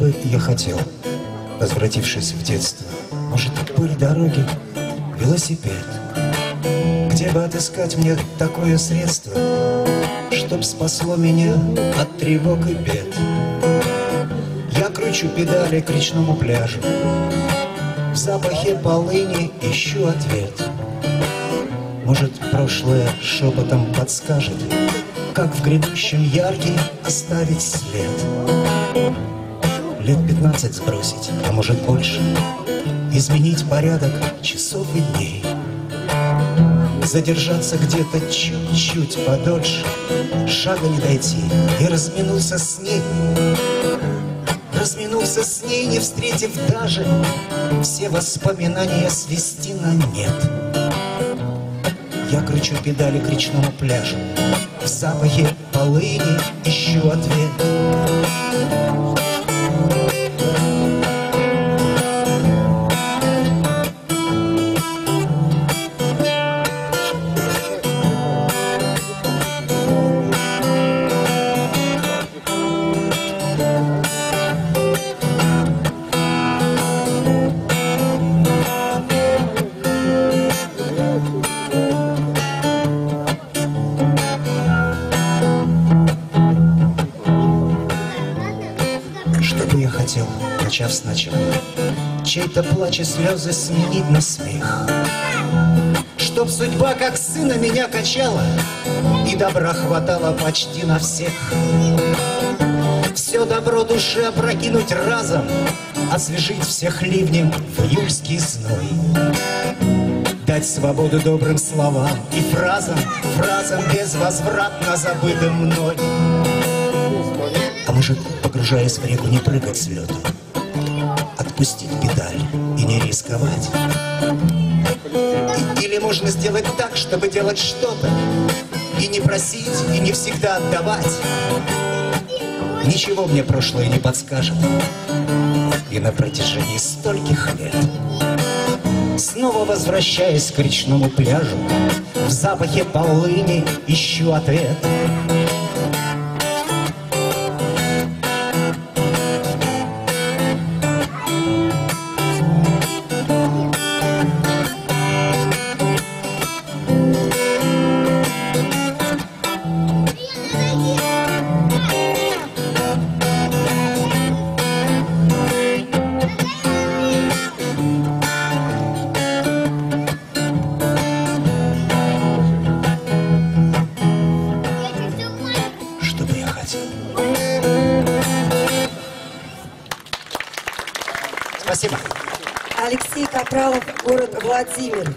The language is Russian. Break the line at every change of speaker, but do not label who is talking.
я хотел, возвратившись в детство? Может, пыль дороги, велосипед? Где бы отыскать мне такое средство, Чтоб спасло меня от тревог и бед? Я кручу педали к речному пляжу, В запахе полыни ищу ответ. Может, прошлое шепотом подскажет, Как в грядущем яркий оставить след. Лет пятнадцать сбросить, а может больше, Изменить порядок часов и дней. Задержаться где-то чуть-чуть подольше, Шага не дойти, и разминулся с ней. Разминулся с ней, не встретив даже Все воспоминания свести на нет. Я кручу педали к речному пляжу, В запахе полыни ищу ответ. Я хотел, начав сначала, Чей-то плач и слезы сменить на смех. Чтоб судьба, как сына, меня качала, И добра хватало почти на всех. Все добро душе опрокинуть разом, Освежить всех ливнем в июльский зной. Дать свободу добрым словам и фразам, Фразам безвозвратно забытым мной. А может, погружаясь в реку, не прыгать с лету, Отпустить педаль и не рисковать? Или можно сделать так, чтобы делать что-то, И не просить, и не всегда отдавать? Ничего мне прошлое не подскажет, И на протяжении стольких лет Снова возвращаясь к речному пляжу, В запахе полыни ищу ответ. Спасибо.
Алексей Капралов, город Владимир.